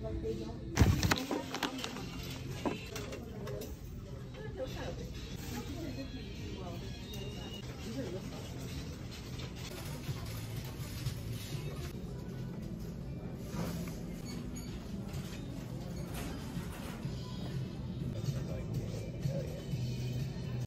Vlog video.